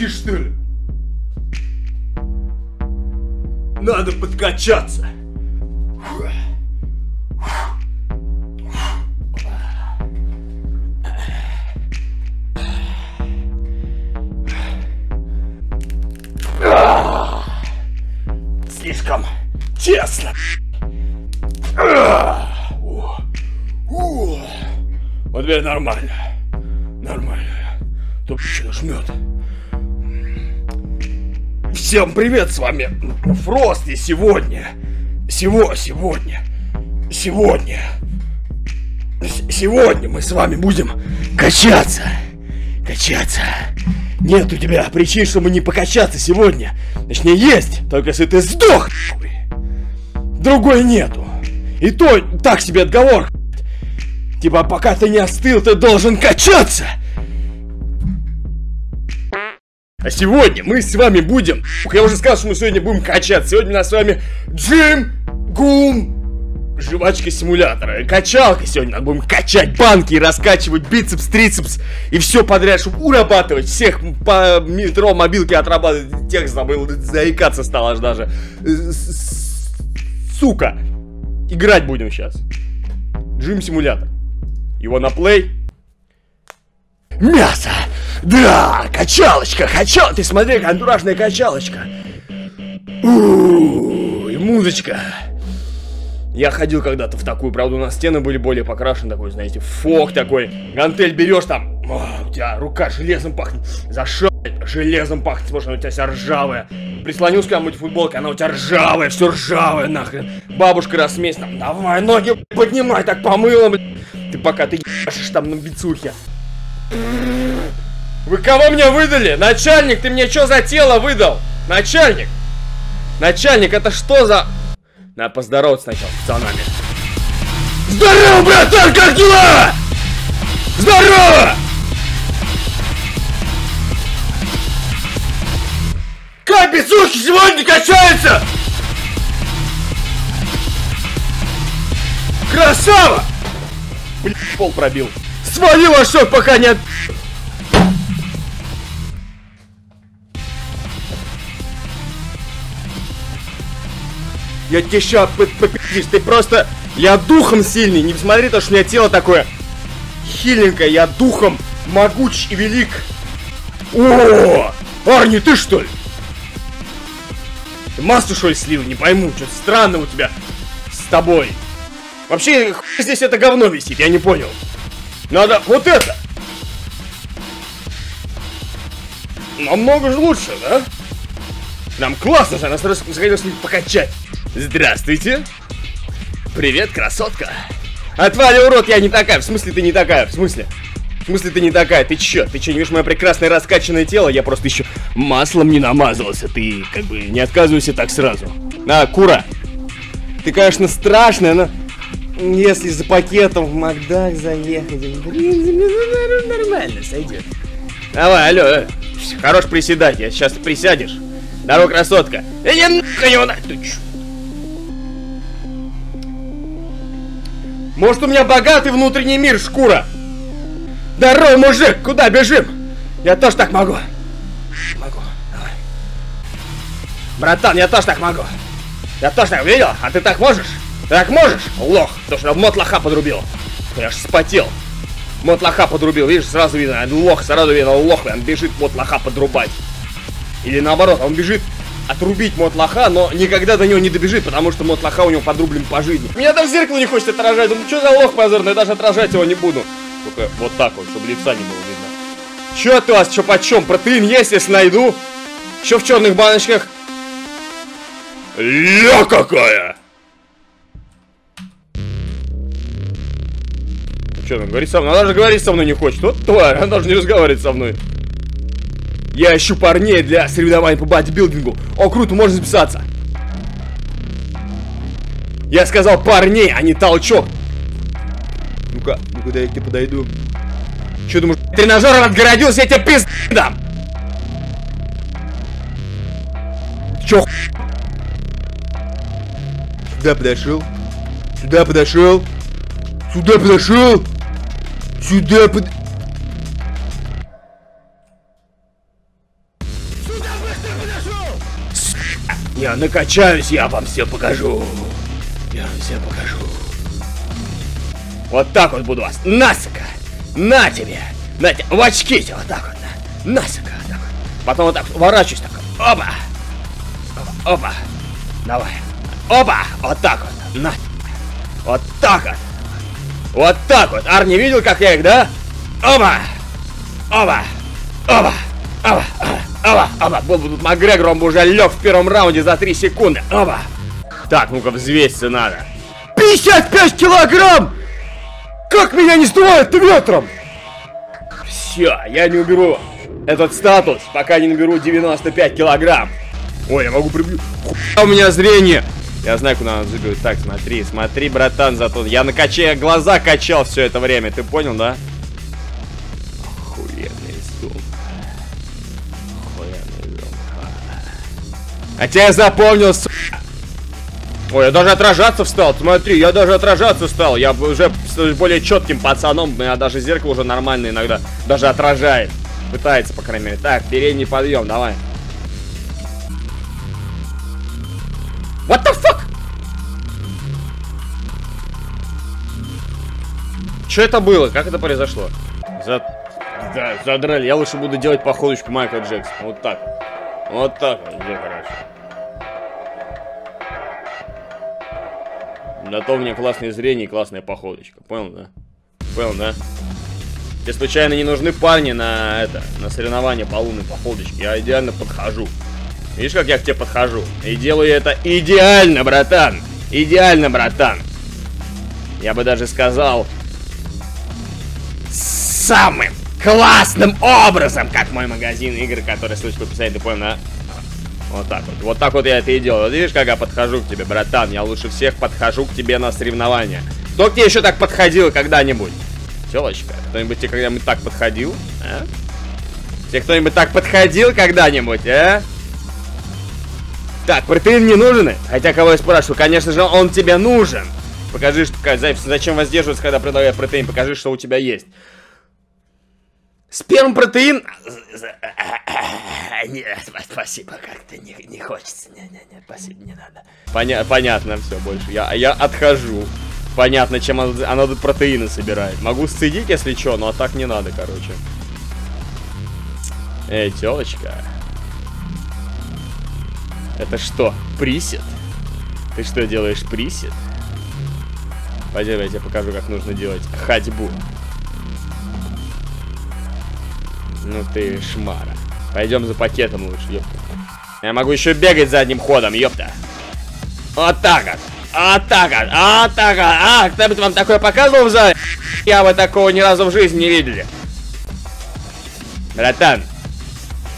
Широкий, что ли? Надо подкачаться. Слишком тесно. Вот теперь нормально. Нормально. Что жмет. Всем привет, с вами Фрост, и сегодня, сего, сегодня, сегодня, сегодня мы с вами будем качаться, качаться. Нет у тебя причин, чтобы не покачаться сегодня. Точнее, есть, только если ты сдох. Другой нету. И то так себе отговор. Типа, пока ты не остыл, ты должен качаться. А сегодня мы с вами будем... Я уже сказал, что мы сегодня будем качаться. Сегодня у нас с вами Джим Гум Жвачка симулятора. Качалка сегодня. Надо будем качать банки и раскачивать бицепс, трицепс и все подряд, чтобы урабатывать всех по метро, мобилке отрабатывать. Текст забыл, заикаться стал аж даже. Э, Сука. Играть будем сейчас. Джим симулятор. Его на плей. Мясо! Да, качалочка, качал. Ты смотри, антуражная качалочка. У, и музычка. Я ходил когда-то в такую, правда, у нас стены были более покрашены, такой, знаете, фок такой. Гантель берешь там, о, у тебя рука железом пахнет, зашел, железом пахнет, она у тебя вся ржавая. Прислонился к кому-нибудь футболке, она у тебя ржавая, все ржавое нахрен. Бабушка рассмесь там, давай ноги поднимай, так помыла, блин. Ты пока ты ебашишь там на бицухе. Вы кого мне выдали? Начальник, ты мне что за тело выдал? Начальник! Начальник, это что за... Надо поздороваться сначала с пацанами. Здорово, братан, как дела? Здорово! Как бицухи сегодня качаются? Красава! Блин, пол пробил. Свалил ошок, пока не от... Я тебе ща попиздишь, ты просто... Я духом сильный, не смотри, то, что у меня тело такое хиленькое, я духом могуч и велик. О, Арни, ты что ли? Ты масло что ли слил? Не пойму, что-то странно у тебя с тобой. Вообще, здесь это говно висит, я не понял. Надо вот это. Намного же лучше, да? Нам классно же, нас раз захотелось покачать. Здравствуйте. Привет, красотка. Отвали, урод, я не такая. В смысле ты не такая? В смысле? В смысле ты не такая? Ты чё? Ты чё, не видишь мое прекрасное раскачанное тело? Я просто еще маслом не намазался. Ты как бы не отказывайся так сразу. На, кура. Ты, конечно, страшная, но если за пакетом в Макдак заехать, ну, нормально сойдет. Давай, алло, э, хорош приседать, я сейчас присядешь. Здорово, красотка. Я нахуй Может, у меня богатый внутренний мир, шкура? Здорово, мужик, куда бежим? Я тоже так могу. Могу, давай. Братан, я тоже так могу. Я тоже так видел, а ты так можешь? Ты так можешь? Лох, потому что мот лоха подрубил. Я аж спотел. Мот лоха подрубил, видишь, сразу видно, лох, сразу видно, лох, он бежит мот лоха подрубать. Или наоборот, он бежит отрубить мот лоха, но никогда до него не добежит, потому что мот лоха у него подрублен по жизни. Меня в зеркало не хочет отражать, думаю, что за лох позорный, я даже отражать его не буду. Только вот так вот, чтобы лица не было видно. Чё от вас, чё почем? Протеин есть, если найду. Чё в черных баночках? Ля какая! Че, она говорит со мной? Она даже говорить со мной не хочет. Вот тварь, она даже не разговаривает со мной. Я ищу парней для соревнований по бодибилдингу. О, круто, можно записаться. Я сказал парней, а не толчок. Ну-ка, ну-ка, я к тебе подойду. Че думаешь, тренажером отгородился, я тебе пизд дам. Ху- Сюда подошел. Сюда подошел. Сюда подошел. Сюда под... Я накачаюсь, я вам все покажу. Я вам все покажу. Вот так вот буду вас. Насыка! На тебе! На тебе! В очки тебе вот так вот. На. Насыка! Вот так вот. Потом вот так вот уворачиваюсь так. Опа! Опа! Опа! Давай. Опа! Вот так вот. На. Вот так вот. Вот так вот. Ар не видел, как я их, да? Опа! Опа! Опа! Опа! Опа! Опа! Был бы тут Макгрегор, он бы уже лег в первом раунде за 3 секунды. Опа! Так, ну-ка взвеситься надо. 55 килограмм! Как меня не сдувает ветром? Все, я не уберу этот статус, пока не наберу 95 килограмм. Ой, я могу прибью. Хуя у меня зрение. Я знаю, куда надо забить. Так, смотри, смотри, братан, зато я на каче глаза качал все это время. Ты понял, да? А тебя запомнил, сука. Ой, я даже отражаться встал, смотри, я даже отражаться стал. Я уже более четким пацаном, меня даже зеркало уже нормально иногда даже отражает. Пытается, по крайней мере. Так, передний подъем, давай. What the fuck? Что это было? Как это произошло? За... Да, задрали. Я лучше буду делать походочку Майкла Джексона. Вот так. Вот так. Где хорошо. Зато у меня классное зрение и классная походочка. Понял, да? Понял, да? Тебе случайно не нужны парни на это, на соревнования по лунной походочке. Я идеально подхожу. Видишь, как я к тебе подхожу? И делаю это идеально, братан. Идеально, братан. Я бы даже сказал... Самым классным образом, как мой магазин игр, который случай писать, ты понял, да? Вот так вот. Вот так вот я это и делаю. Вот видишь, как я подхожу к тебе, братан? Я лучше всех подхожу к тебе на соревнования. Кто к тебе еще так подходил когда-нибудь? Телочка, кто-нибудь тебе когда-нибудь так подходил? А? Тебе кто-нибудь так подходил когда-нибудь, а? Так, протеин не нужен? Хотя кого я спрашиваю, конечно же, он тебе нужен. Покажи, что, зачем воздерживаться, когда предлагают протеин, покажи, что у тебя есть. Сперм протеин... Нет, спасибо, как-то не, не хочется. Не, не, не, спасибо, не надо. Поня понятно, все, больше. Я, я отхожу. Понятно, чем она, она тут протеины собирает. Могу сцедить, если что, но а так не надо, короче. Эй, телочка. Это что, присед? Ты что делаешь, присед? Пойдем, я тебе покажу, как нужно делать ходьбу. Ну ты шмара. Пойдем за пакетом лучше, ёпта. Я могу еще бегать задним ходом, ёпта. Вот так вот. Вот так вот. Вот так вот. А, кто-нибудь вам такое показывал в зале? Я бы такого ни разу в жизни не видели. Братан,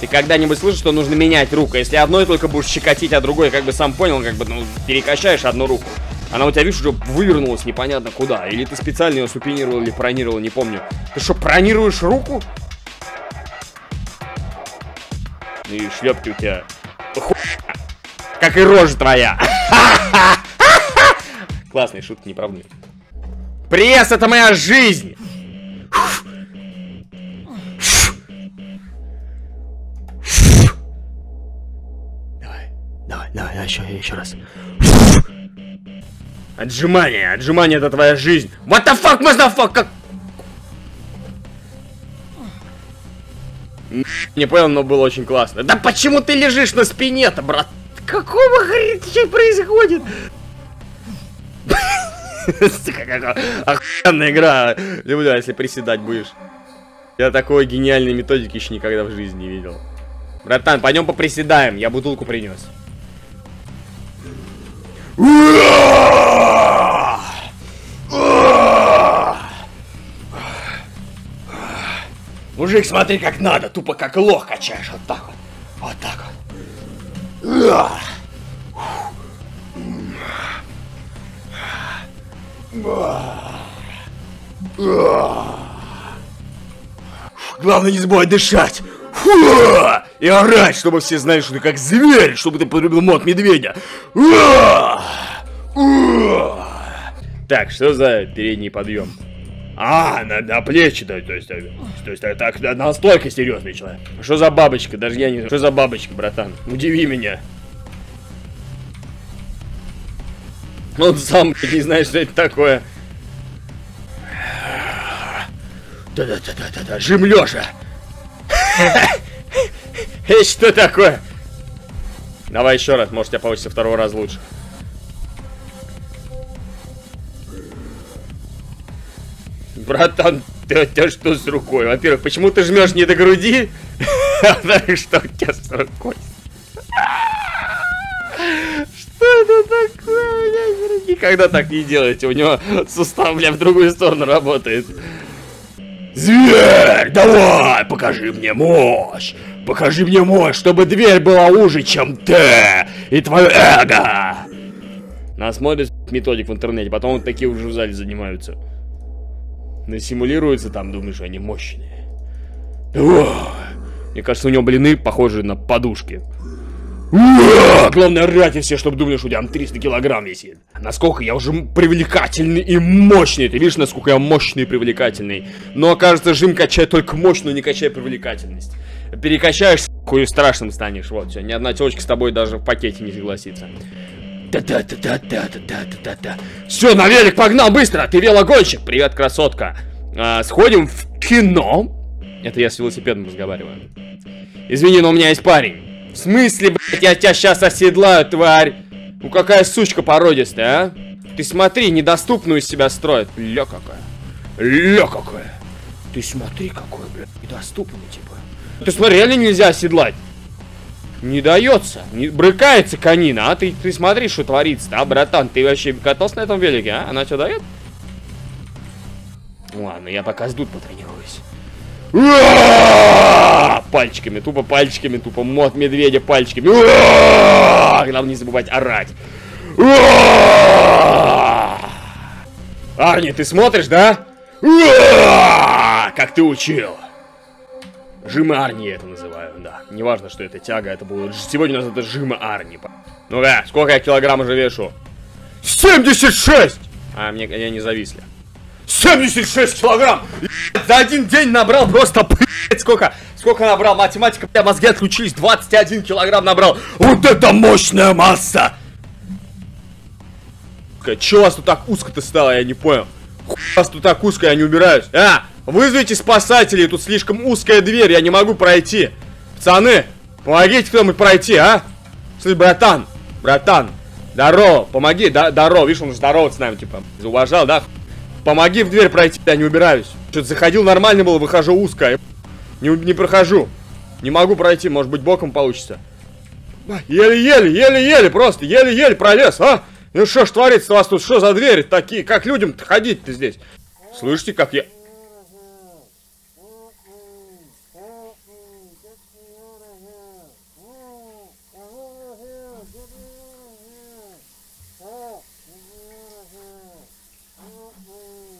ты когда-нибудь слышал, что нужно менять руку? Если одной только будешь щекотить, а другой, как бы сам понял, как бы, ну, перекачаешь одну руку. Она у тебя, видишь, уже вывернулась непонятно куда. Или ты специально ее супинировал или пронировал, не помню. Ты что, пронируешь руку? И шлепки у тебя. Как и рожа твоя. Классные шутки, не правда? Пресс, это моя жизнь! Давай, давай, давай, еще, еще раз. Отжимание, отжимание это твоя жизнь. What the fuck, motherfucker? Не понял, но было очень классно. Да почему ты лежишь на спине-то, брат? Какого хрена что происходит? Охуенная игра. Люблю, если приседать будешь. Я такой гениальной методики еще никогда в жизни не видел. Братан, пойдем поприседаем. Я бутылку принес. Мужик, смотри, как надо, тупо как лох качаешь, вот так вот, вот так вот. Главное не забывай дышать. И орать, чтобы все знали, что ты как зверь, чтобы ты полюбил мод медведя. Так, что за передний подъем? А, на, на плечи, да, то есть, э, то есть, э, так, настолько серьезный человек. Что за бабочка, даже я не знаю, что за бабочка, братан, удиви меня. Он сам не знает, что это такое. Да-да-да-да-да, жим лежа. Это что такое? Давай еще раз, может, у тебя получится второго раз лучше. Братан, ты, у тебя что с рукой? Во-первых, почему ты жмешь не до груди? А что у тебя с рукой? Что это такое? Никогда так не делайте. У него сустав, бля, в другую сторону работает. Зверь, давай, покажи мне мощь. Покажи мне мощь, чтобы дверь была уже, чем ты и твое эго. Нас смотрит методик в интернете, потом вот такие уже в зале занимаются. Насимулируются там, думаешь, они мощные. Мне кажется, у него блины похожи на подушки. Главное, орать все, чтобы думали, что у тебя там 300 килограмм висит. Насколько я уже привлекательный и мощный. Ты видишь, насколько я мощный и привлекательный. Но, кажется, жим качает только мощную, не качает привлекательность. Перекачаешь, хуй страшным станешь. Вот, все, ни одна телочка с тобой даже в пакете не согласится. Да-да-да-да-да-да-да-да-да. Все, на велик погнал быстро! Ты велогонщик! Привет, красотка! А, сходим в кино. Это я с велосипедом разговариваю. Извини, но у меня есть парень. В смысле, блядь, я тебя сейчас оседлаю, тварь? Ну какая сучка породистая, а? Ты смотри, недоступную из себя строит. Ля какая. Ля какая. Ты смотри, какой, блядь, недоступный, типа. Ты смотри, реально нельзя оседлать. Не дается. Не, брыкается конина, а ты, ты смотри, что творится а, братан? Ты вообще катался на этом велике, а? Она что, дает? Ладно, я пока жду потренируюсь. Пальчиками, тупо пальчиками, тупо мод медведя пальчиками. Главное не забывать орать. Арни, ты смотришь, да? Как ты учил. Жимы Арни это называю, да. Неважно, что это тяга, это было... Сегодня у нас это жимы Арни. Ну-ка, сколько я килограмм уже вешу? 76! А, мне они не зависли. 76 килограмм! За один день набрал просто, блядь, сколько? Сколько набрал? Математика, бля, мозги отключились. 21 килограмм набрал. Вот это мощная масса! Че у вас тут так узко-то стало, я не понял. Хуй вас тут так узко, я не убираюсь. А, вызовите спасателей, тут слишком узкая дверь, я не могу пройти. Пацаны, помогите кто-нибудь пройти, а? Слышь, братан, братан, здорово, помоги, да, здорово, видишь, он здоровается с нами, типа, зауважал, да? Помоги в дверь пройти, я не убираюсь. Что-то заходил нормально было, выхожу узко. Не, не прохожу. Не могу пройти, может быть боком получится. Еле-еле, еле-еле, просто еле-еле пролез, а? Ну что ж творится у вас тут, что за двери такие? Как людям ходить-то здесь? Слышите, как я...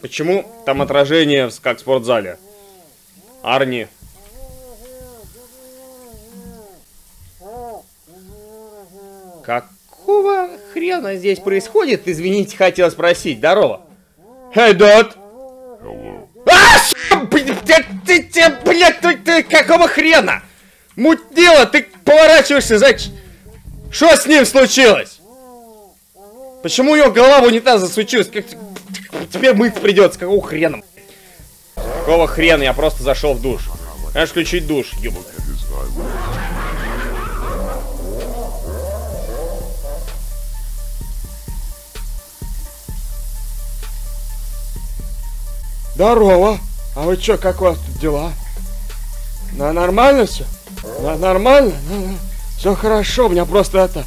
Почему там отражение, как в спортзале? Арни. Какого хрена здесь происходит? Извините, хотел спросить. Здорово. Эй, Дот! А, ты, ты, блядь, ты, какого хрена? Мутила, ты поворачиваешься, зачем? Что с ним случилось? Почему него голова в унитаз засучилась? Теперь мыть придется, какого хрена? Какого хрена? Я просто зашел в душ. Знаешь, включить душ, ёбаный. Здорово. А вы чё, как у вас тут дела? На нормально все? На нормально? Все хорошо, у меня просто это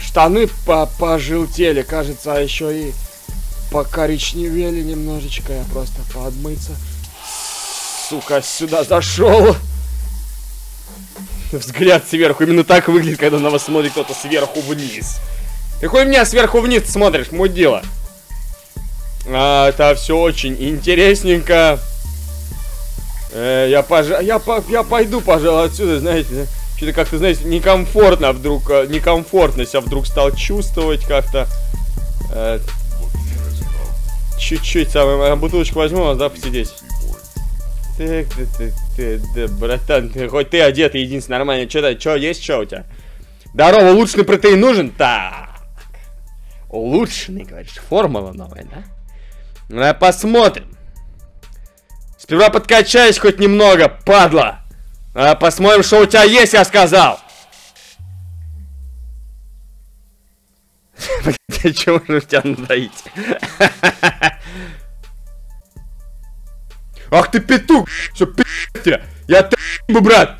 штаны по пожелтели, кажется, а еще и покоричневели немножечко, я просто подмыться. Сука, сюда зашел. Взгляд сверху. Именно так выглядит, когда на вас смотрит кто-то сверху вниз. Какой меня сверху вниз смотришь, дело? А, это все очень интересненько. Э, я, пож... я, по... я пойду, пожалуй, отсюда, знаете. Что-то как-то, знаете, некомфортно вдруг, э, некомфортно себя вдруг стал чувствовать как-то. Э, Чуть-чуть самое, бутылочку возьму, а да, посидеть. Так, ты, ты, ты, ты, братан, ты, хоть ты одетый, единственное, нормально. Что-то, что, есть что у тебя? Здорово, улучшенный протеин нужен? Так. Улучшенный, говоришь, формула новая, да? Ну, давай посмотрим. Сперва подкачаюсь хоть немного, падла. А посмотрим, что у тебя есть, я сказал. Чего же тебя надоить? Ах ты петух! Все, тебя! Я ты, брат!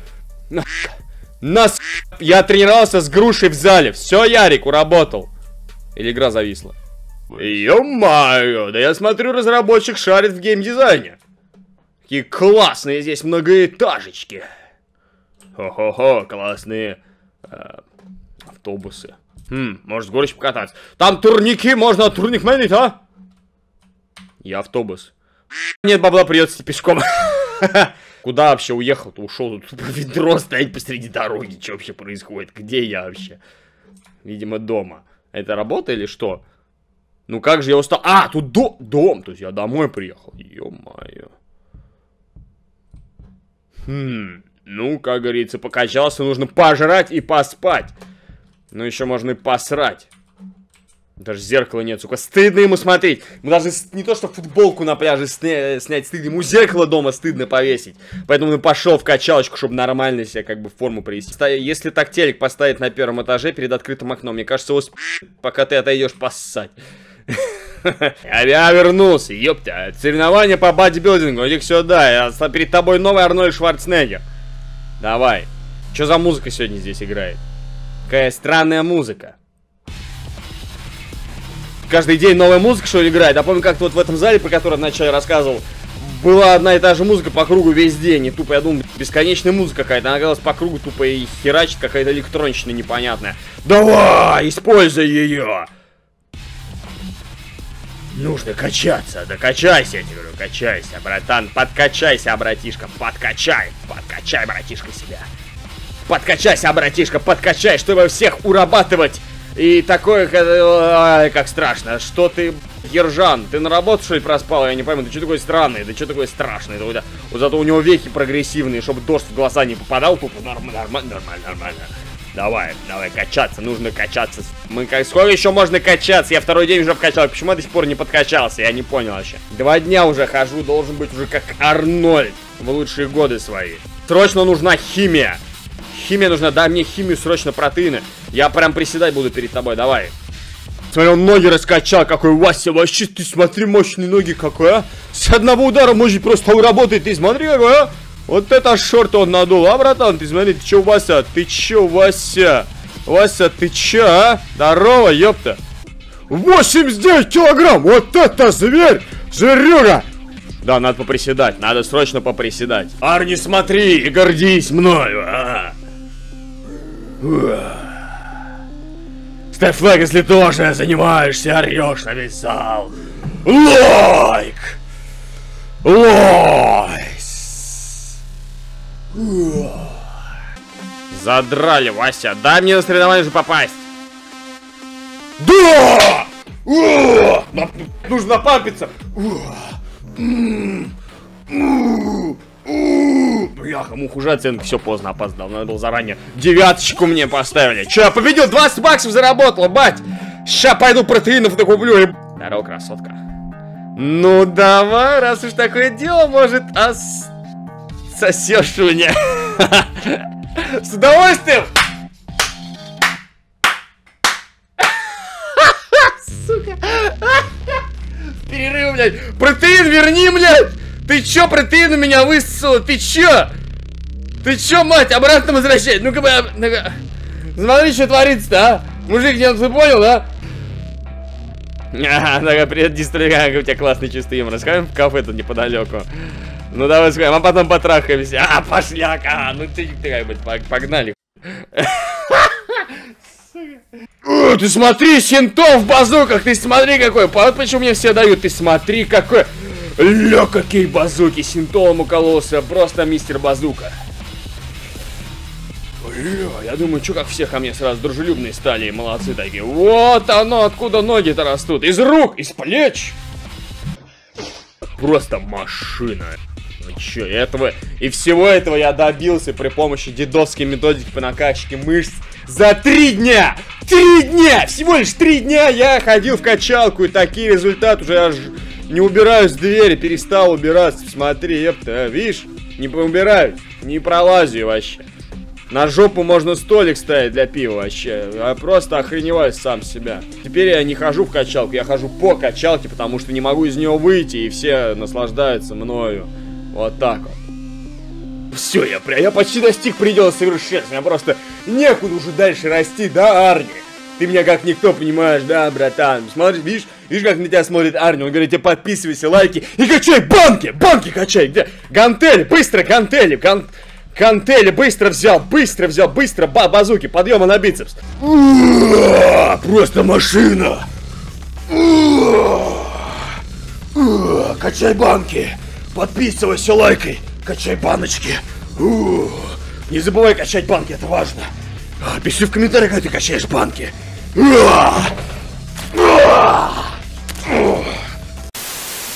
Нас... Я тренировался с грушей в зале. Все, Ярик, уработал. Или игра зависла? Ё-моё, да я смотрю, разработчик шарит в геймдизайне. Какие классные здесь многоэтажечки. Хо-хо-хо, классные э, автобусы. Хм, может, с горочки покататься. Там турники, можно турник манить, а? Я автобус. Нет бабла, придется пешком. Куда вообще уехал-то? Ушел тут ведро стоять посреди дороги. Что вообще происходит? Где я вообще? Видимо, дома. Это работа или что? Ну как же я устал? А, тут до... дом. То есть я домой приехал. Ё-моё. Хм. Ну, как говорится, покачался, нужно пожрать и поспать. Ну, еще можно и посрать. Даже зеркала нет, сука. Стыдно ему смотреть. Мы даже не то, что футболку на пляже сня снять стыдно. Ему зеркало дома стыдно повесить. Поэтому он пошел в качалочку, чтобы нормально себя как бы в форму привести. Если так телек поставить на первом этаже перед открытым окном, мне кажется, его пока ты отойдешь поссать. Я вернулся, ёпта. Соревнования по бодибилдингу, иди сюда. Я перед тобой новый Арнольд Шварценеггер. Давай. Что за музыка сегодня здесь играет? Какая странная музыка каждый день новая музыка, что ли, играет. Я помню, как-то вот в этом зале, про который вначале рассказывал, была одна и та же музыка по кругу весь день. И тупо, я думал, бесконечная музыка какая-то. Она оказалась по кругу тупо и херачит какая-то электронщина непонятная. Давай, используй ее! Нужно качаться, да качайся, я тебе говорю, качайся, братан, подкачайся, братишка, подкачай, подкачай, братишка, себя. Подкачайся, братишка, подкачай, чтобы всех урабатывать и такое, как, как страшно. Что ты, Ержан, ты на работу, что ли, проспал? Я не пойму, ты что такой странный? Да что такое страшный? Да, вот зато у него веки прогрессивные, чтобы дождь в глаза не попадал. Тупо нормально, нормально, нормально, нормально. Давай, давай, качаться, нужно качаться. Мы как, сколько еще можно качаться? Я второй день уже вкачал, почему я до сих пор не подкачался? Я не понял вообще. Два дня уже хожу, должен быть уже как Арнольд в лучшие годы свои. Срочно нужна химия. Химия нужна, дай мне химию, срочно протеины. Я прям приседать буду перед тобой, давай. Смотри, он ноги раскачал, какой Вася, вообще, ты смотри, мощные ноги какой, а. С одного удара может просто работает, ты смотри какой, а. Вот это шорт он надул, а, братан, ты смотри, ты чё, Вася, ты чё, Вася? Вася, ты чё, а? Здорово, ёпта. 89 килограмм, вот это зверь, зверюга. Да, надо поприседать, надо срочно поприседать. Арни, смотри и гордись мною, а. Ставь лайк, если тоже занимаешься, орешь на весь зал. Лайк! Лайс! Задрали, Вася. Дай мне на соревнование же попасть. Да! Нужно пампиться. Бляха, мух уже оценки, все поздно опоздал. Надо было заранее девяточку мне поставили. Че, я победил, 20 баксов заработал, бать. Ща пойду протеинов докуплю. И... Здорово, красотка. Ну давай, раз уж такое дело, может, ос... сосешь меня. С удовольствием. Сука. Перерыв, блядь. Протеин верни, блядь. Ты чё, протеин у меня высосал? Ты чё? Ты чё, мать, обратно возвращай? Ну-ка, ну -ка. смотри, что творится-то, а? Мужик, нет, ты понял, да? Ага, такая, привет, дистрик, у тебя классный чистый юмор. Сходим в кафе тут неподалеку. Ну давай сходим, а потом потрахаемся. А, пошляка, ну ты, ты как бы, погнали. О, ты смотри, синтов в базуках, ты смотри какой. Вот почему мне все дают, ты смотри какой. Ля, какие базуки! Синтолом укололся, просто мистер базука. Я думаю, что как все ко мне сразу дружелюбные стали, молодцы такие. Вот оно, откуда ноги-то растут. Из рук, из плеч. Просто машина. Ну чё, этого и всего этого я добился при помощи дедовской методики по накачке мышц за три дня. Три дня! Всего лишь три дня я ходил в качалку, и такие результаты уже аж не убираю с двери, перестал убираться. Смотри, ёпта, а, видишь? Не убираю, не пролазю вообще. На жопу можно столик ставить для пива вообще. Я просто охреневаю сам себя. Теперь я не хожу в качалку, я хожу по качалке, потому что не могу из нее выйти, и все наслаждаются мною. Вот так вот. Все, я, я почти достиг предела совершенства. Я просто некуда уже дальше расти, да, Арни? Ты меня как никто понимаешь, да, братан? Смотри, видишь, видишь, как на тебя смотрит Арни? Он говорит тебе подписывайся, лайки и качай банки! Банки качай! Где? Гантели, быстро гантели! Ган... Гантели быстро взял, быстро взял, быстро, ба базуки, подъема на бицепс. Просто машина! Качай банки! Подписывайся, лайкай! Качай баночки! Не забывай качать банки, это важно! Пиши в комментариях, как ты качаешь банки!